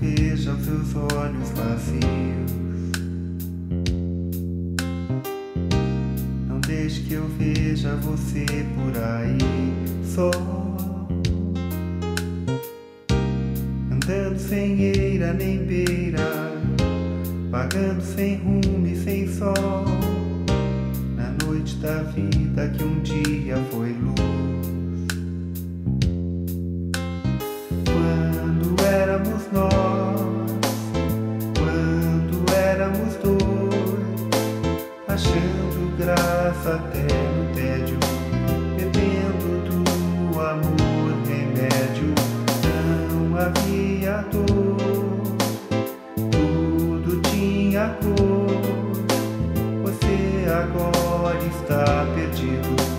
deixe que eu veja os seus olhos vazios. Não deixe que eu veja você por aí só. Andando sem eira nem beira, vagando sem rumo e sem sol. Na noite da vida que um dia foi luz. Achando graça até no tédio, bebendo do amor remédio, não havia dor, tudo tinha cor. Você agora está perdido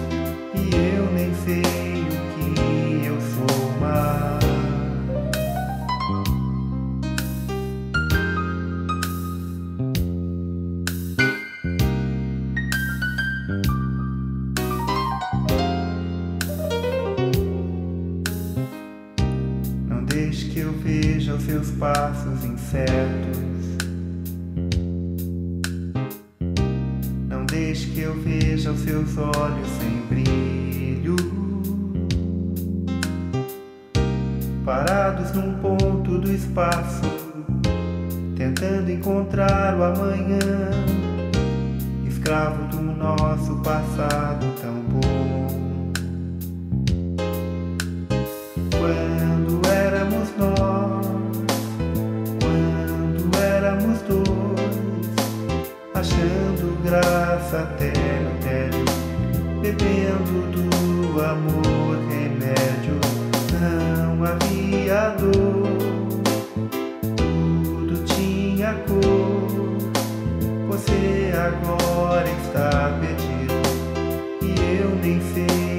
Deixe que eu veja os seus passos incertos. Não deixe que eu veja os seus olhos sem brilho. Parados num ponto do espaço, tentando encontrar o amanhã. Escravo do nosso passado tão bom. Graça até no tédio, bebendo do amor remédio, não havia dor, tudo tinha cor. Você agora está perdido e eu nem sei